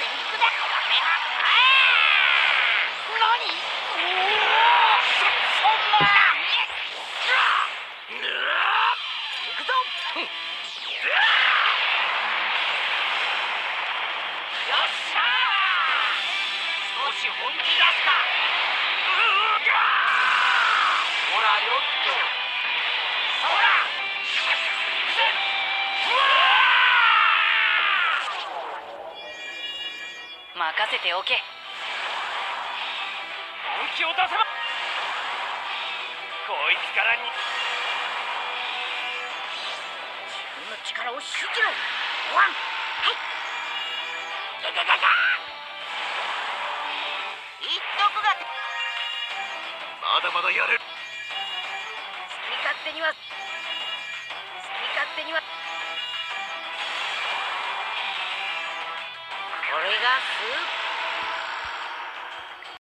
全力だカメハ何任せておけ。本気を出せば。こいつからに。自分の力を信じろ。ワンはいまだまだやれ。る好き勝手には好き勝手には。これがスー。